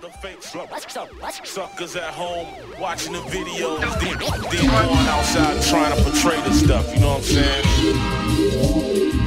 The fake suckers at home watching the videos, then, then going outside trying to portray the stuff. You know what I'm saying?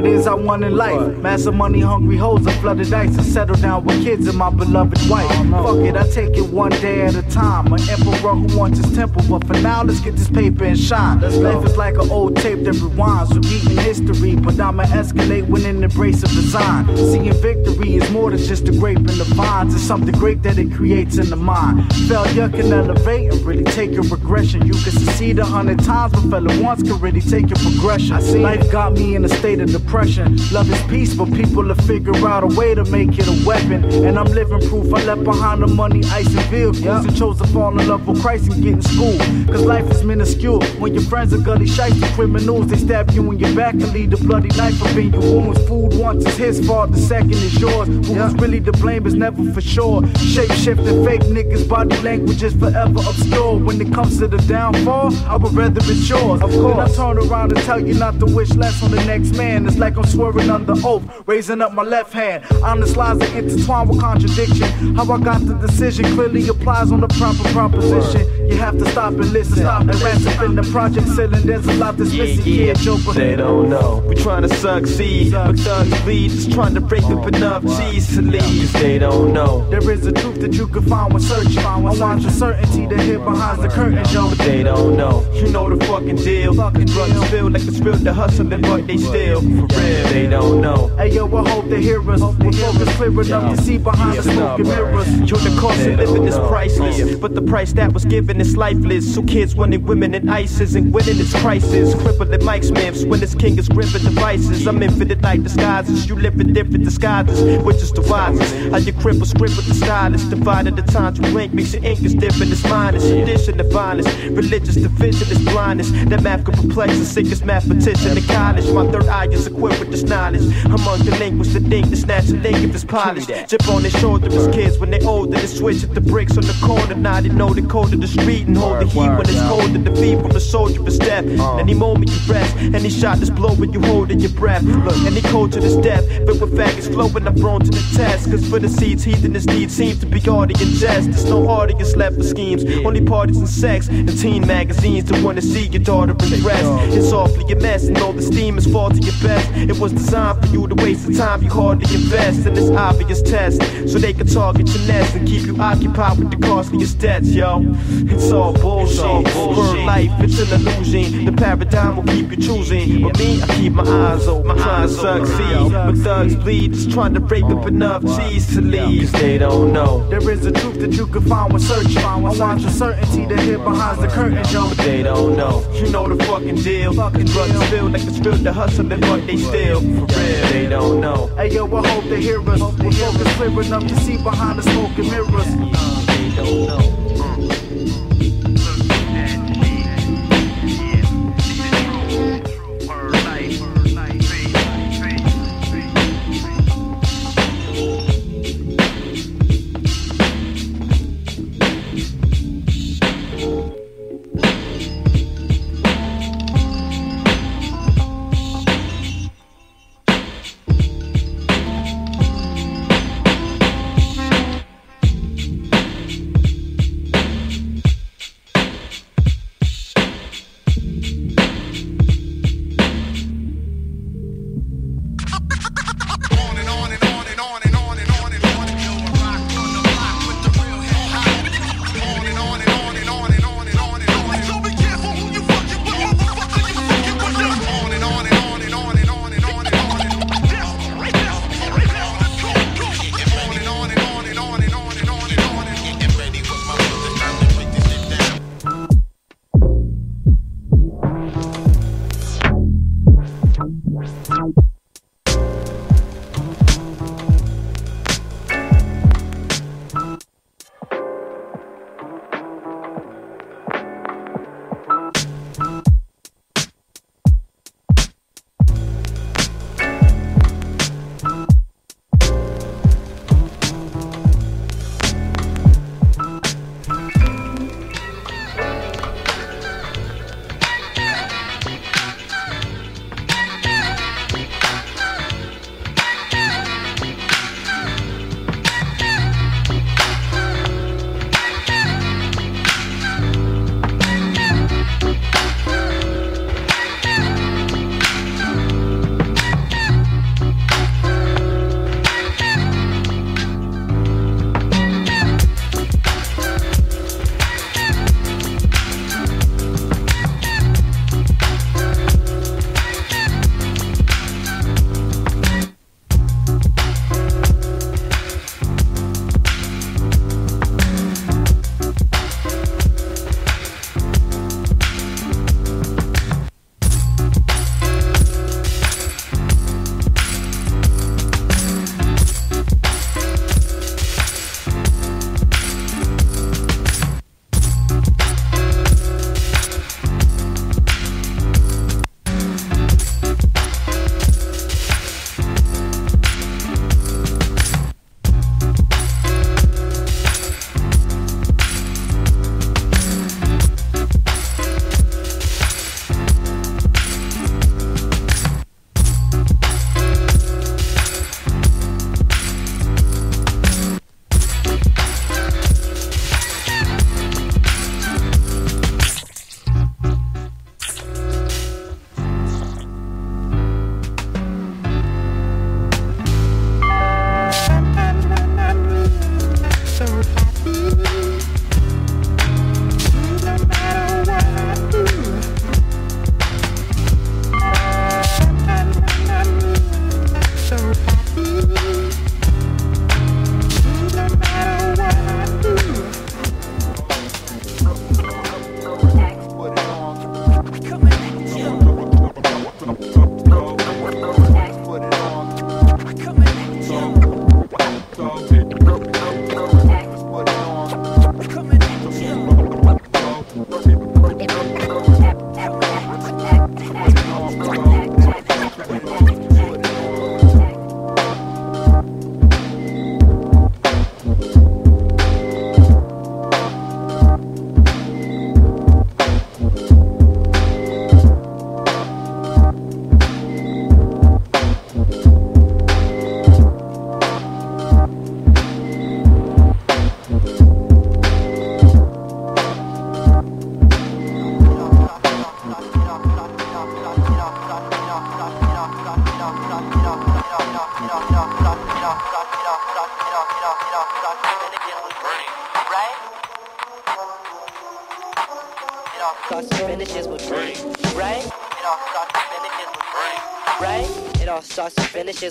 It is I want in life. Massive money hungry hoes and flooded dice to settle down with kids and my beloved wife. Fuck it, I take it one day at a time. An emperor who wants his temple, but for now, let's get this paper and shine. Life is like an old tape that rewinds, repeating history. But I'ma escalate when in embrace of design. Seeing victory is more than just a grape in the vines, it's something great that it creates in the mind. Failure can elevate and really take your regression. You can succeed a hundred times, but failure once can really take your progression. I see life got me in a state of depression. Love is peace, but people will figure out a way to make it a weapon. And I'm living proof I left behind the money, ice, and vehicles. And chose to fall in love with Christ and get in school. Cause life is minuscule. When your friends are gully shites criminals, they stab you in your back and leave the bloody knife up in your wounds. Food once is his fault, the second is yours. Who's really to blame is never for sure. Shape shifting fake niggas, body language is forever obscure. When it comes to the downfall, I would rather it's yours. Of course, then I turn around and tell you not to wish less on the next man. It's like I'm swearing under oath, raising up my left hand. Honest lies are intertwined with contradiction. How I got the decision clearly applies on the proper proposition. You have to stop and listen. Stop and rest up in the project ceiling. There's a lot that's missing here, Joe. but- They don't know. We trying to succeed, but thugs bleed. Just trying to break up enough cheese to leave. They don't know. There is a truth that you can find when searching. I want the certainty that hid behind the curtain, Joe. But they don't know. You know the fucking deal. These drugs feel like it's real to hustling, but they still for real. They don't know. Hey yo, I hope they hear us. We focus clear enough to see behind the smoke and mirrors. Yo, the cost of living is priceless, but the price that was given is lifeless. So kids wanting women in ISIS and winning its crisis. Crippling Mike Smiths when this king is gripping devices. I'm infinite like disguises. You live in different disguises, which is the wisest. How you cripple script with the stylist. Divided the time to link, makes your ink is different. It's minus. Addition to violence. Religious division is blindness. That math could perplex the sickest mathematician in college. My third eye is equipped with this knowledge. Among the linguists, the think, the snatch a link if it's polished. Chip on their shoulder as kids when they older. They switch at the bricks on the corner. Now they know the code of the street and hold the heat when it's colder. The feet from the soldier is step. Any moment you rest, any shot is blow when you hold in your breath. Look, any culture is death, but with faggots flowing, I'm thrown to the test. Cause for the seeds, heathen deed seems to be already in jest. There's no audience left for schemes, only parties and sex. And teen magazines that wanna see your daughter impressed. It's awfully a mess, and all the steam is fall to your best. It was designed for you to waste the time you hardly invest in this obvious test. So they can target your nest and keep you occupied with the costliest debts, yo. It's all bullshit. Word life, it's an illusion. The paradigm will keep you choosing. But me, I keep my eyes open. My eyes succeed. But thugs bleed, just trying to break up oh, enough cheese to leave. They don't know. There is a truth that you can find when searching. I want the certainty that hid behind the curtain, Joe. But they don't know. You know the fucking deal. Fucking drugs feel like it's real to hustling, but they still for real. They don't know. Hey yo, I hope they hear us. We focus clear enough to see behind the smoke and mirrors. They don't know.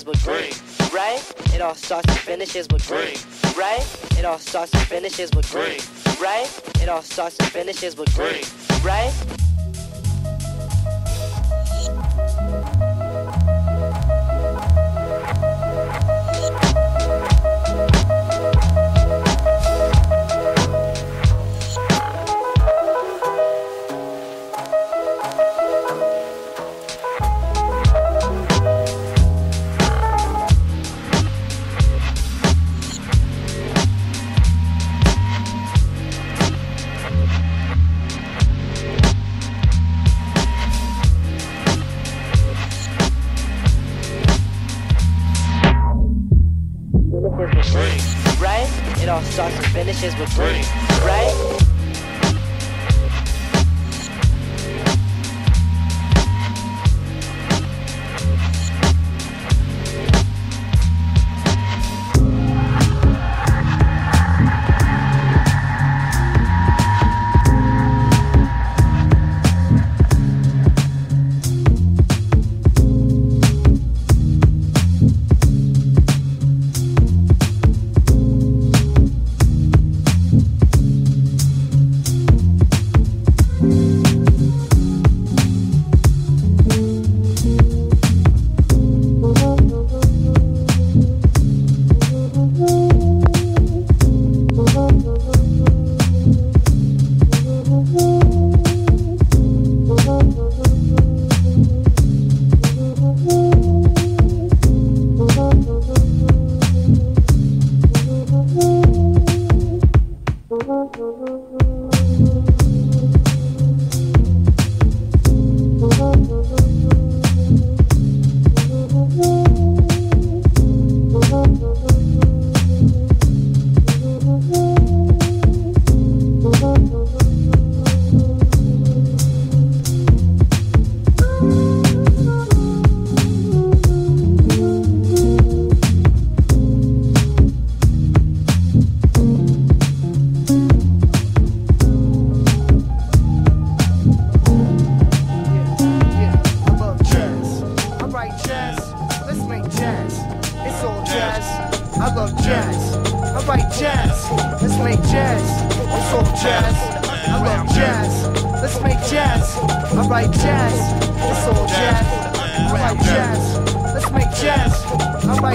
And finishes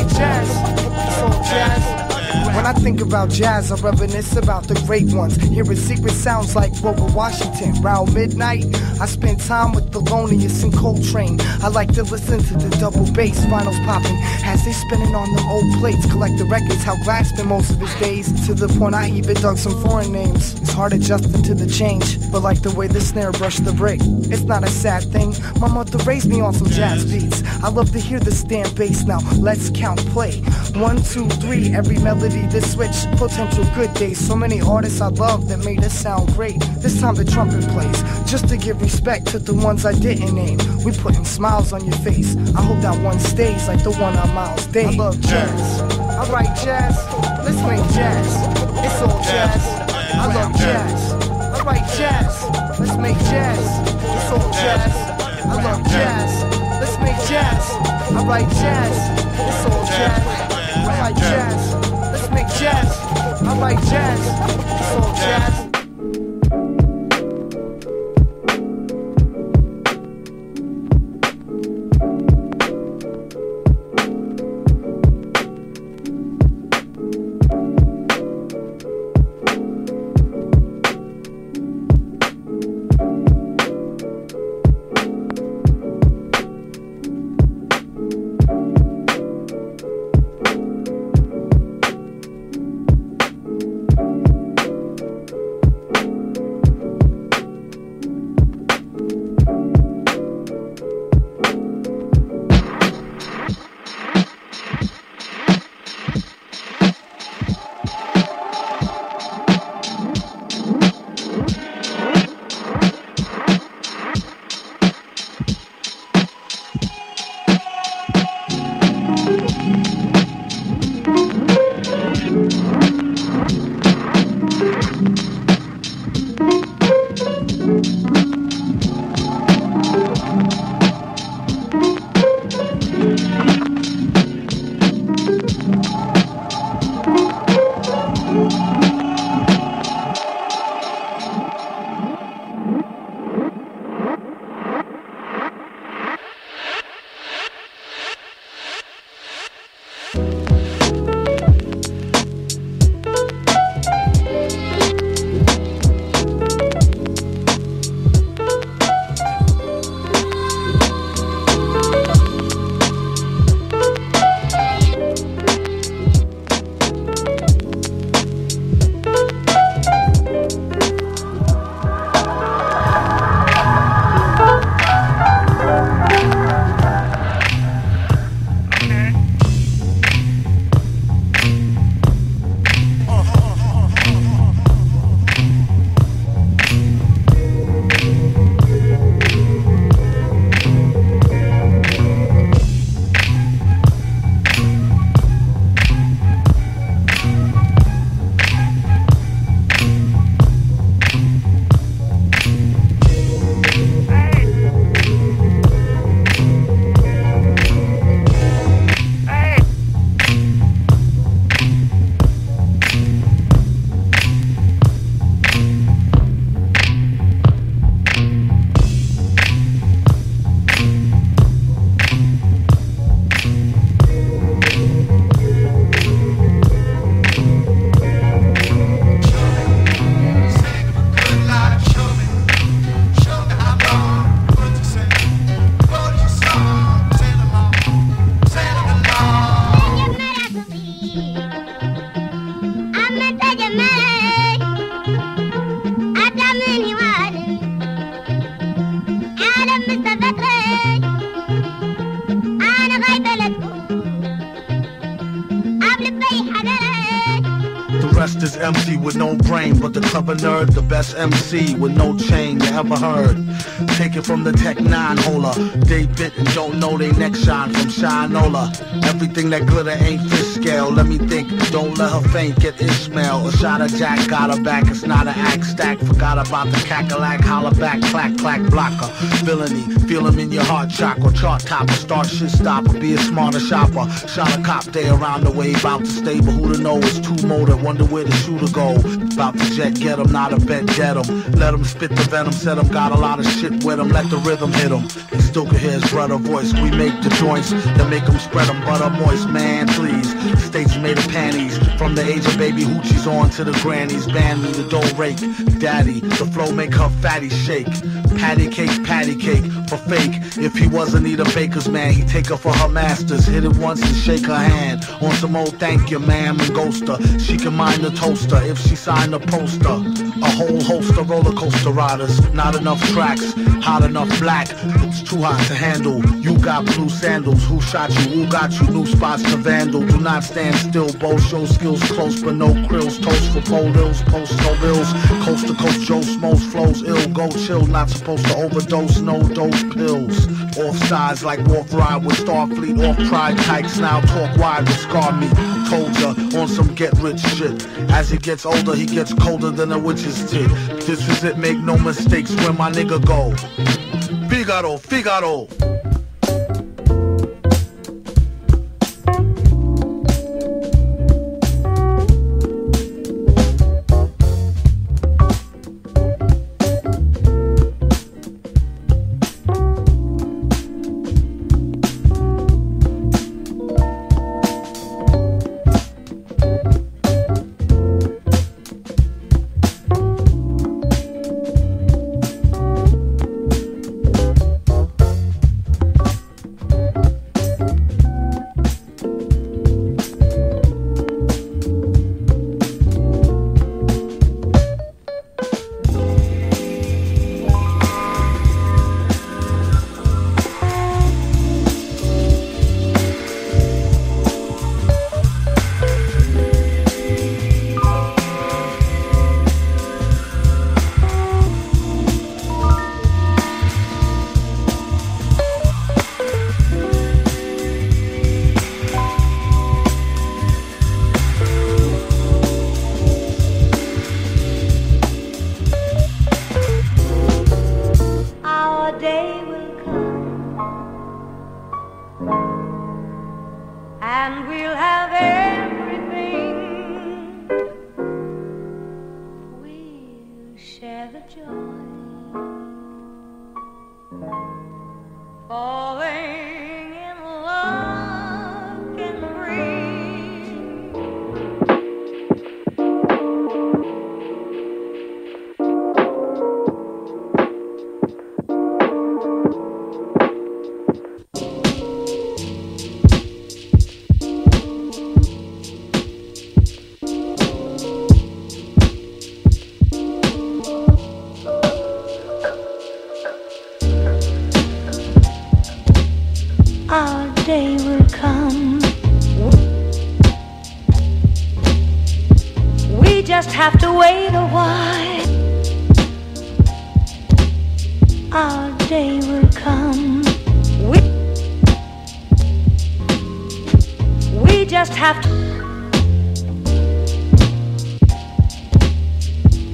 jazz, I reminisce about the great ones. Hearing secret sounds like Grover Washington. Round midnight, I spend time with Thelonious and Coltrane. I like to listen to the double bass, vinyls popping as they spinning on the old plates. Collect the records, how Glass spent most of his days. To the point I even dug some foreign names. It's hard adjusting to the change, but like the way the snare brushed the break. It's not a sad thing. My mother raised me on some jazz beats. I love to hear the stand bass now. Let's count play. One, two, three, every melody this switch. Potential good days. So many artists I love that made us sound great. This time the trumpet plays. Just to give respect to the ones I didn't name. We putting smiles on your face. I hope that one stays like the one on Miles Day. I love jazz. I write jazz. Let's make jazz. It's all jazz. I love jazz. I write jazz. Let's make jazz. It's all jazz. I love jazz. Let's make jazz. I write jazz. It's all jazz. I write jazz. Jazz. I write jazz. It's all jazz. Nerd, the best MC with no chain you ever heard. Take it from the Tech 9 holder. They bit and don't know they neck shine from Shinola. Everything that glitter ain't fish scale. Let me think, don't let her faint, get Ishmael. A shot of Jack got her back, it's not an act stack. Forgot about the cackalack, holler back, clack, clack, blocker. Villainy, feel him in your heart chakra. Chart topper, start shit stopper, be a smarter shopper. Shot a cop day around the way, about to stay, but who to know it's two motor, wonder where the shooter go. About to jet, get him, not a bet, get him. Let him spit the venom, set him, got a lot of shit with him, let the rhythm hit him. He still can hear his brother voice, we make the joints that make him spread them butter moist, man, please. States made of panties, from the age of baby hoochies on to the grannies. Band me the dough rake, daddy, the flow make her fatty shake. Patty cake, patty cake, for fake. If he wasn't either baker's man, he'd take her for her masters. Hit it once and shake her hand. On some old thank you, ma'am, and ghost her. She can mind the toaster if she signed the poster. A whole host of roller coaster riders. Not enough tracks, hot enough black. It's too hot to handle. You got blue sandals. Who shot you? Who got you? New spots to vandal. Do not stand still. Both show skills close, but no krills. Toast for pole polils, post no bills. Coast to coast, Joe smokes, flows ill. Go chill, not supposed to overdose. No dose pills. Off sides like Worf Ride with Starfleet. Off pride kikes now talk wide with Scar me. Told ya on some get rich shit. As he gets older, he gets colder than a witch's tit. This is it, make no mistakes where my nigga go. Figaro, Figaro. Share the joy,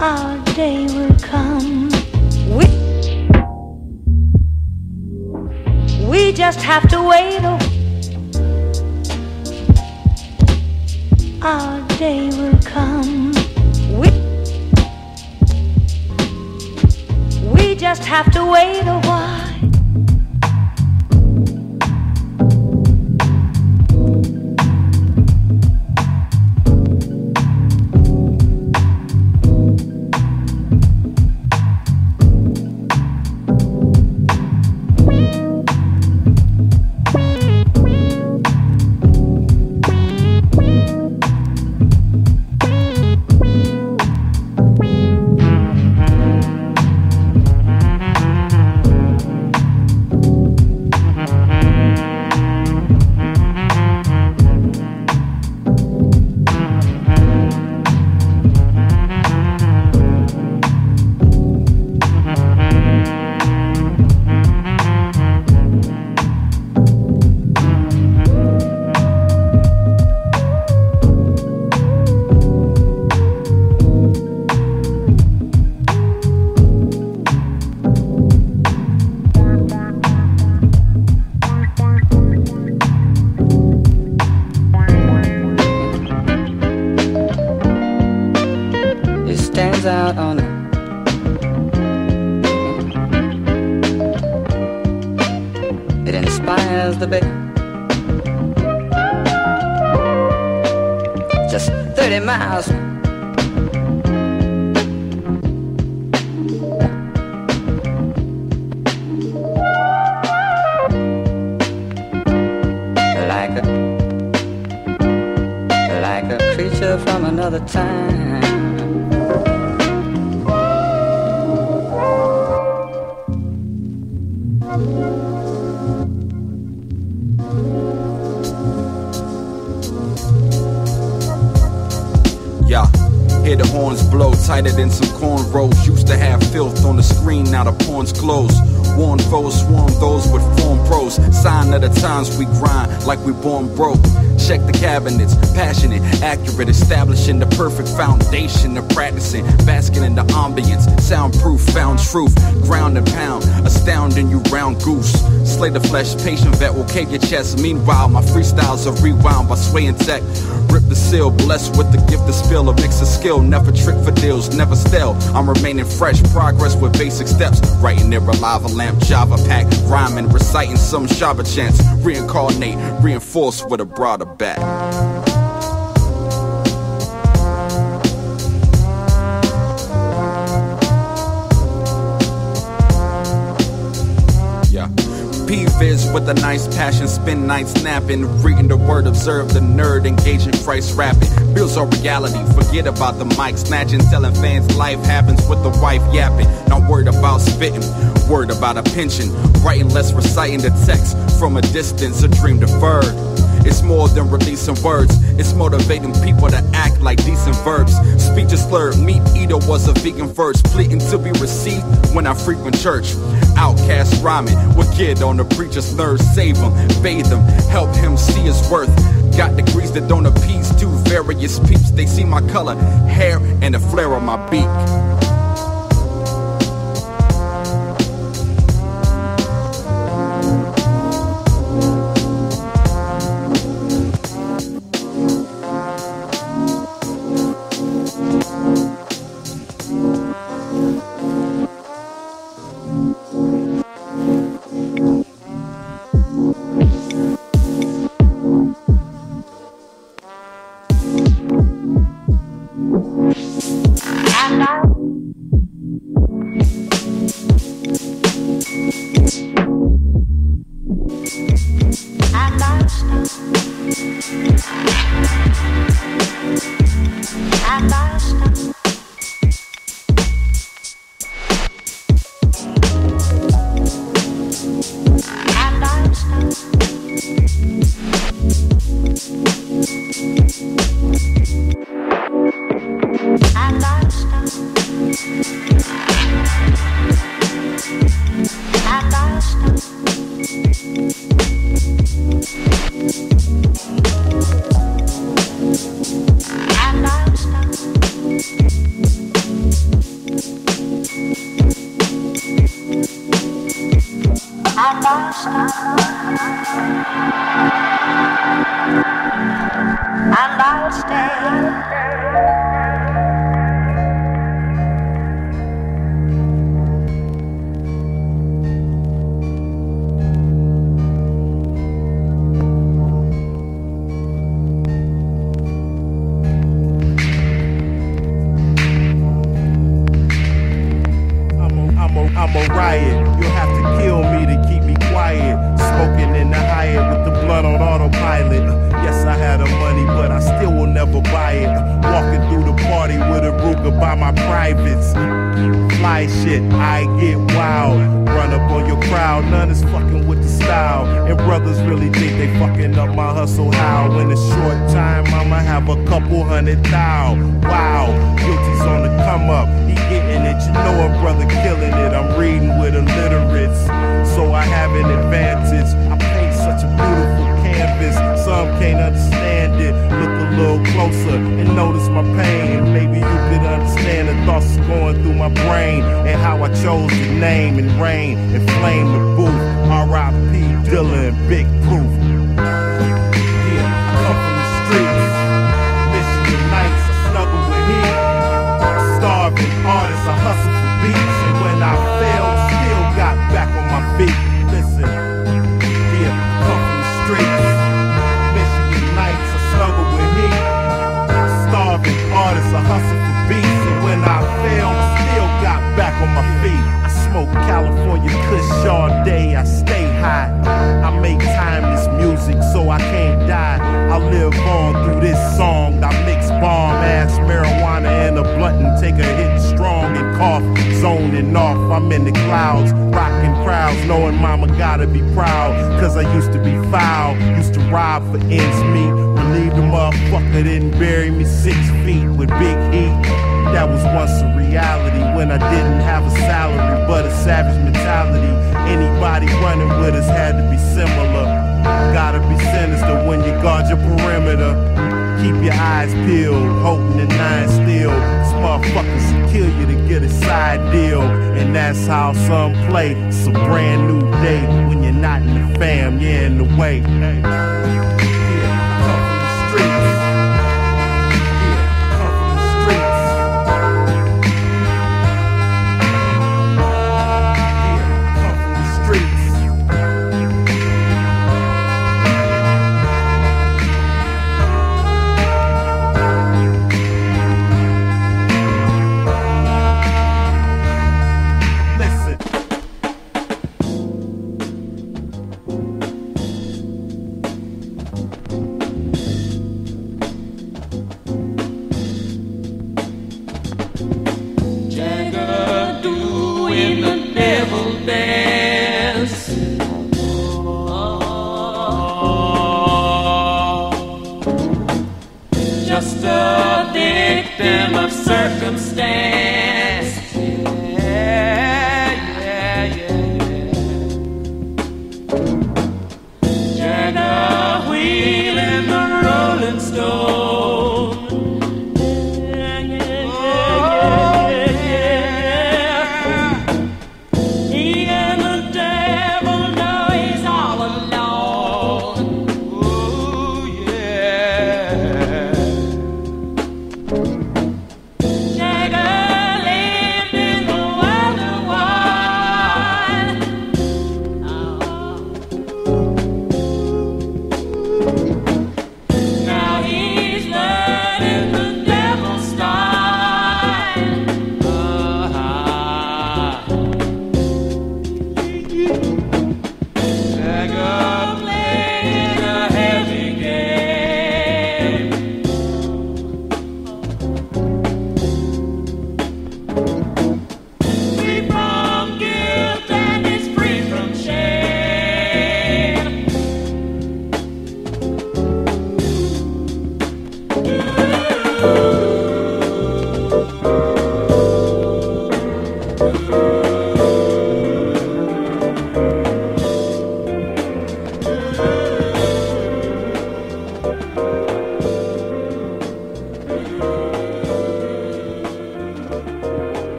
Our day will come. We, we just have to wait a Our day will come. We, we just have to wait a while. From another time. Yeah, hear the horns blow tighter than some cornrows. Used to have filth on the screen, now the porn's closed. Warn foes, swarm those with form pros. Sign of the times we grind like we born broke. Check the cabinets, passionate, accurate, establishing the perfect foundation of practicing. Basking in the ambience, soundproof, found truth, ground and pound, astounding you round goose. Slay the flesh, patient vet will cave your chest. Meanwhile, my freestyles are rewound by swaying tech. Rip the seal, blessed with the gift of spill, a mix of skill, never trick for deals, never stale. I'm remaining fresh, progress with basic steps. Writing near a lava lamp, Java pack, rhyming, reciting some Shabba chants. Reincarnate, reinforce with a broader back. P-Viz with a nice passion, spend nights napping, reading the word, observe the nerd, engaging Christ rapping. Bills are reality, forget about the mic snatching, telling fans life happens with the wife yapping. Not worried about spitting, worried about a pension, writing less, reciting the text from a distance, a dream deferred. It's more than releasing words. It's motivating people to act like decent verbs. Speech is slurred. Meat eater was a vegan first. Pleading to be received when I frequent church. Outcast rhyming with kid on the preacher's nerves. Save him, bathe him, help him see his worth. Got degrees that don't appease to various peeps. They see my color, hair, and the flare of my beak. By my privates. Fly shit, I get wild. Run up on your crowd, none is fucking with the style. And brothers really think they fucking up my hustle. How? In a short time, I'ma have a couple hundred thou. Wow, guilty's on the come up. He getting it, you know a brother killing it. I'm reading with illiterates, so I have an advantage. I paint such a beautiful canvas, some can't understand little closer and notice my pain. Maybe you could understand the thoughts going through my brain and how I chose the name and rain and flame the booth. R.I.P. Dilla, Big Proof. Yeah, I come from the streets. Michigan nights, I snuggle with heat. Starving artist, I hustle for beats, and when I failed, still got back on my feet. Clouds, rocking crowds, knowing mama gotta be proud. Cause I used to be foul, used to rob for ends meet. Relieve the motherfucker didn't bury me six feet with big heat. That was once a reality when I didn't have a salary, but a savage mentality. Anybody running with us had to be similar. Gotta be sinister when you guard your perimeter. Keep your eyes peeled, hoping the nine still. This motherfucker should kill you to get a side deal. And that's how some play. It's a brand new day. When you're not in the fam, you're in the way. Hey.